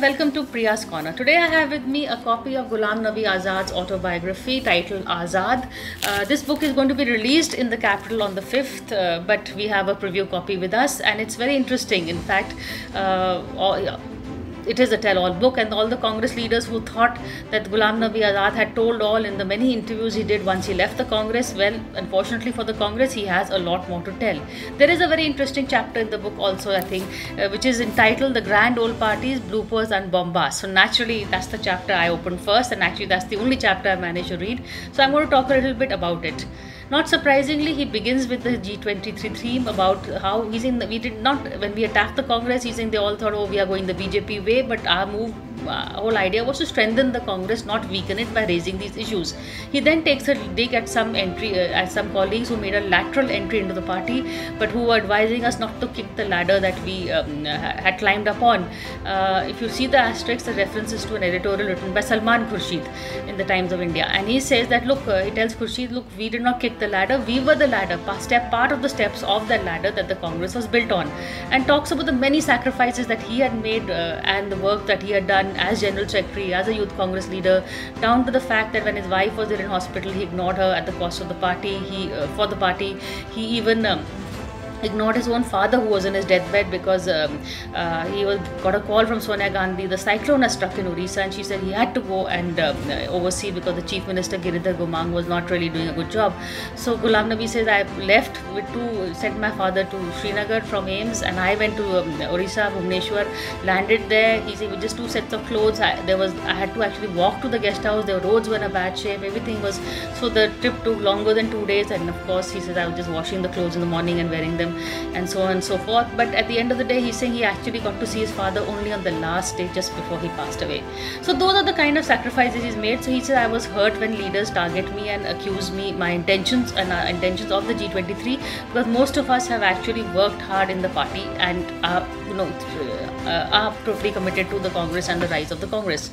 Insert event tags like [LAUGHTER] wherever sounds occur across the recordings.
Welcome to Priya's Corner. Today I have with me a copy of Ghulam Nabi Azad's autobiography titled Azad. Uh, this book is going to be released in the capital on the 5th, uh, but we have a preview copy with us and it's very interesting. In fact, uh, all, it is a tell-all book and all the congress leaders who thought that ghulam nabi azad had told all in the many interviews he did once he left the congress well unfortunately for the congress he has a lot more to tell. There is a very interesting chapter in the book also i think uh, which is entitled the grand old parties bloopers and bombast. So naturally that's the chapter i opened first and actually that's the only chapter i managed to read. So i'm going to talk a little bit about it not surprisingly, he begins with the G23 theme about how he's in. The, we did not when we attacked the Congress. He's saying they all thought, oh, we are going the BJP way, but our move uh, whole idea was to strengthen the Congress, not weaken it by raising these issues. He then takes a dig at some entry, uh, at some colleagues who made a lateral entry into the party, but who were advising us not to kick the ladder that we um, had climbed upon. Uh, if you see the asterisks, the references to an editorial written by Salman Khurshid in the Times of India, and he says that look, uh, he tells Khurshid, look, we did not kick the ladder, we were the ladder, step part of the steps of that ladder that the Congress was built on, and talks about the many sacrifices that he had made uh, and the work that he had done as General Secretary, as a Youth Congress leader, down to the fact that when his wife was there in hospital, he ignored her at the cost of the party. He uh, for the party, he even um, ignored his own father who was in his deathbed because um, uh, he was got a call from Sonia Gandhi. The cyclone has struck in Orissa, and she said he had to go and um, oversee because the chief minister Giridhar Gamang was not really doing a good job. So Ghulam Nabi says I left with two, sent my father to Srinagar from AIIMS, and I went to um, Orissa, Bhubaneswar, landed there. He said with just two sets of clothes. I, there was I had to actually walk to the guest house. The roads were in a bad shape. Everything was so the trip took longer than two days, and of course he says I was just washing the clothes in the morning and wearing them and so on and so forth. But at the end of the day, he's saying he actually got to see his father only on the last day just before he passed away. So those are the kind of sacrifices he's made. So he said, I was hurt when leaders target me and accuse me my intentions and uh, intentions of the G23 because most of us have actually worked hard in the party and are, you know, uh, are totally committed to the Congress and the rise of the Congress.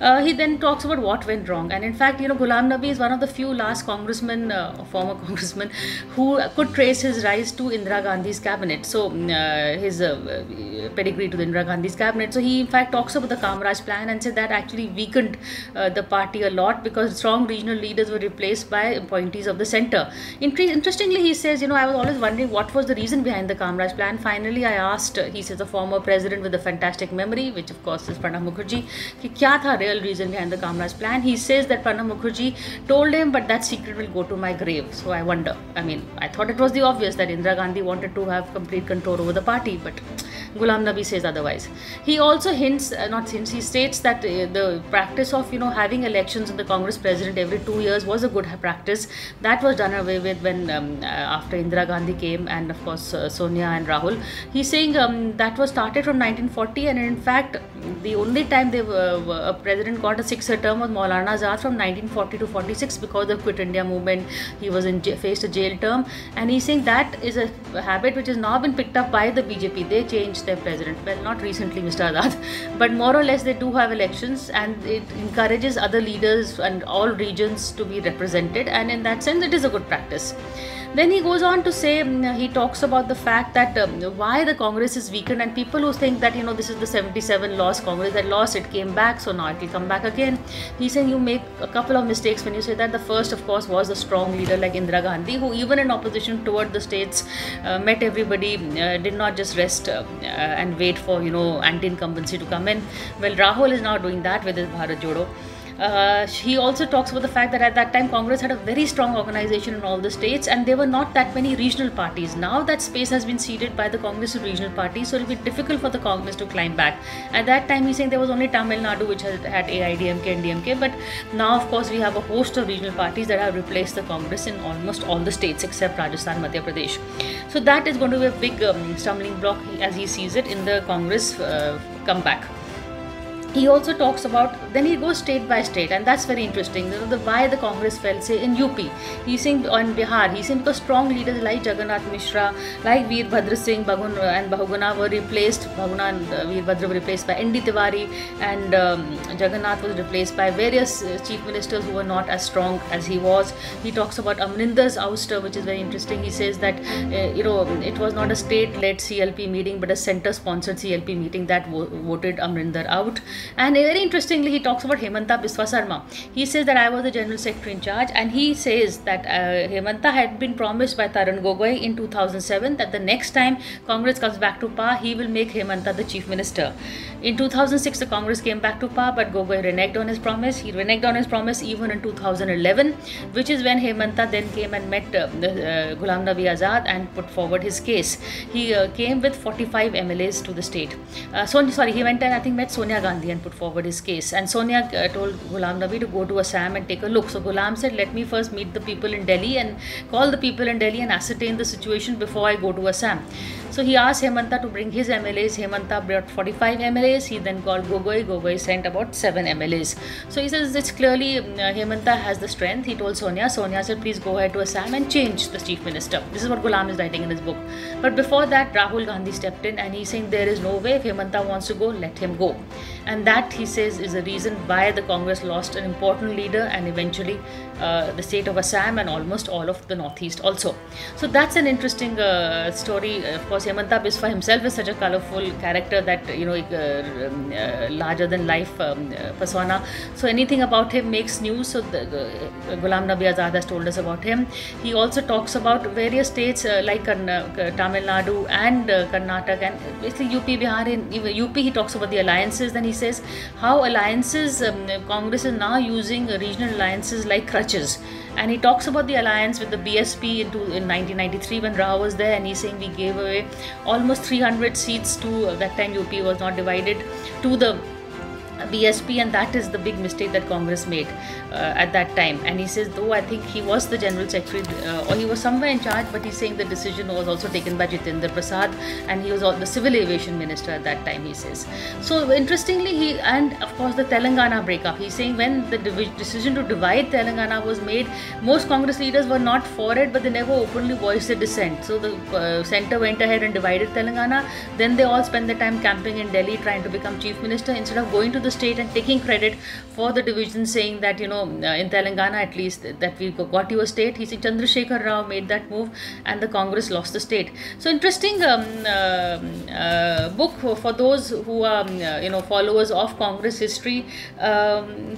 Uh, he then talks about what went wrong, and in fact, you know, Ghulam Nabi is one of the few last congressmen, uh, former [LAUGHS] congressmen, who could trace his rise to Indira Gandhi's cabinet. So uh, his uh, pedigree to the Indira Gandhi's cabinet. So he in fact talks about the Kamraj plan and said that actually weakened uh, the party a lot because strong regional leaders were replaced by appointees of the center. Interestingly, he says, you know, I was always wondering what was the reason behind the Kamraj plan. Finally, I asked, he says, a former president with a fantastic memory, which of course is Pranab Mukherjee, ki kya tha real reason behind the Kamraj plan. He says that Pranab Mukherjee told him, but that secret will go to my grave. So I wonder, I mean, I thought it was the obvious that Indira Gandhi wanted to have complete control over the party, but Ghulam Nabi says otherwise. He also hints, uh, not hints, he states that uh, the practice of you know having elections in the Congress president every two years was a good practice. That was done away with when um, uh, after Indira Gandhi came and of course uh, Sonia and Rahul. He's saying um, that was started from 1940 and in fact the only time they were, a president got a six-year term was Maulana Azad from 1940 to 46 because of Quit India movement. He was in faced a jail term and he's saying that is a habit which has now been picked up by the BJP. They changed president. Well, not recently, Mr. Azad, [LAUGHS] but more or less they do have elections and it encourages other leaders and all regions to be represented, and in that sense, it is a good practice. Then he goes on to say, mm, he talks about the fact that um, why the Congress is weakened, and people who think that you know this is the 77 lost Congress that lost, it came back, so now it will come back again. He's saying you make a couple of mistakes when you say that. The first, of course, was a strong leader like Indira Gandhi, who even in opposition toward the states uh, met everybody, uh, did not just rest uh, and wait for you know anti-incumbency to come in. Well, Rahul is now doing that with his Bharat Jodo. Uh, he also talks about the fact that at that time Congress had a very strong organization in all the states and there were not that many regional parties. Now that space has been ceded by the Congress to regional parties, so it will be difficult for the Congress to climb back. At that time, he's saying there was only Tamil Nadu which had, had AIDMK and DMK, but now, of course, we have a host of regional parties that have replaced the Congress in almost all the states except Rajasthan, Madhya Pradesh. So that is going to be a big um, stumbling block as he sees it in the Congress uh, comeback he also talks about then he goes state by state and that's very interesting. You know the why the congress fell say in up he's saying on bihar he's saying because strong leaders like jagannath mishra like veerbhadra singh Bagun, and bahuguna were replaced bahuguna and uh, veerbhadra were replaced by nd tiwari and um, jagannath was replaced by various uh, chief ministers who were not as strong as he was. He talks about amrinder's ouster which is very interesting. He says that uh, you know it was not a state led clp meeting but a center sponsored clp meeting that vo- voted amrinder out and very interestingly, he talks about Himanta Biswa Sarma. He says that I was the general secretary in charge, and he says that uh, Himanta had been promised by Tarun Gogoi in 2007 that the next time Congress comes back to power, he will make Himanta the chief minister. In 2006, the Congress came back to power, but Gogoi reneged on his promise. He reneged on his promise even in 2011, which is when Himanta then came and met uh, uh, Ghulam Nabi Azad and put forward his case. He uh, came with 45 MLAs to the state. Uh, so, sorry, he went and I think met Sonia Gandhi put forward his case. And Sonia uh, told Ghulam Nabi to go to Assam and take a look. So Ghulam said, Let me first meet the people in Delhi and call the people in Delhi and ascertain the situation before I go to Assam. So he asked Himanta to bring his MLAs. Himanta brought 45 MLAs. He then called Gogoi. Gogoi sent about 7 MLAs. So he says it's clearly uh, Himanta has the strength. He told Sonia. Sonia said, please go ahead to Assam and change the chief minister. This is what Ghulam is writing in his book. But before that, Rahul Gandhi stepped in and he's saying there is no way. If Himanta wants to go, let him go. And that, he says, is the reason why the Congress lost an important leader and eventually uh, the state of Assam and almost all of the northeast also. So that's an interesting uh, story. Of course, Himanta Biswa himself is such a colorful character that, you know, uh, uh, larger than life um, uh, persona. So anything about him makes news. So the, uh, Nabi Azad has told us about him. He also talks about various states like Tamil Nadu and Karnataka and basically UP, Bihar. In UP, he talks about the alliances. Then he says how alliances, um, Congress is now using regional alliances like crutches. And he talks about the alliance with the BSP in, in 1993 when Rao was there, and he's saying we gave away almost 300 seats to that time UP was not divided to the BSP, and that is the big mistake that Congress made uh, at that time. And he says, though I think he was the general secretary uh, or he was somewhere in charge, but he's saying the decision was also taken by Jitendra Prasad, and he was the civil aviation minister at that time. He says. So interestingly, he and of course the Telangana breakup. He's saying when the decision to divide Telangana was made, most Congress leaders were not for it, but they never openly voiced their dissent. So the uh, center went ahead and divided Telangana. Then they all spent their time camping in Delhi, trying to become chief minister instead of going to the state and taking credit for the division, saying that you know uh, in Telangana at least that we got you a state. He said Chandrasekhar Rao made that move, and the Congress lost the state. So interesting um, uh, uh, book for those who are um, uh, you know followers of Congress history. Um,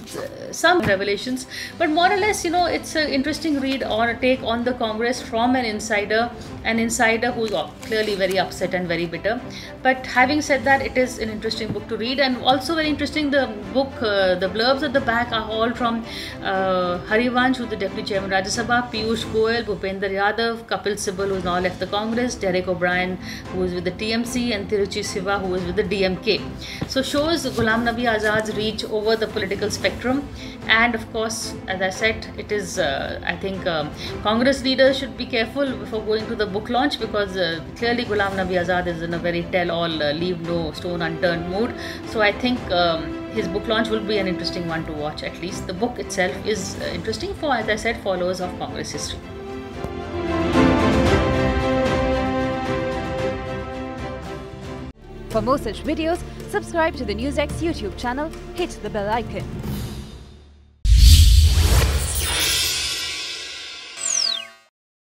some revelations, but more or less you know it's an interesting read or a take on the Congress from an insider, an insider who's clearly very upset and very bitter. But having said that, it is an interesting book to read and also very interesting. The book, uh, the blurbs at the back are all from uh, Harivansh, who's the Deputy Chairman Rajya Sabha, Piyush Goyal, Bhupender Yadav, Kapil Sibal, who's now left the Congress, Derek O'Brien, who is with the TMC, and Tiruchi Siva, who is with the DMK. So shows Ghulam Nabi Azad's reach over the political spectrum. And of course, as I said, it is, uh, I think, um, Congress leaders should be careful before going to the book launch because uh, clearly Ghulam Nabi Azad is in a very tell all, uh, leave no stone unturned mood. So I think. Um, his book launch will be an interesting one to watch at least. The book itself is uh, interesting for as i said followers of congress history. For more such videos subscribe to the newsx youtube channel hit the bell icon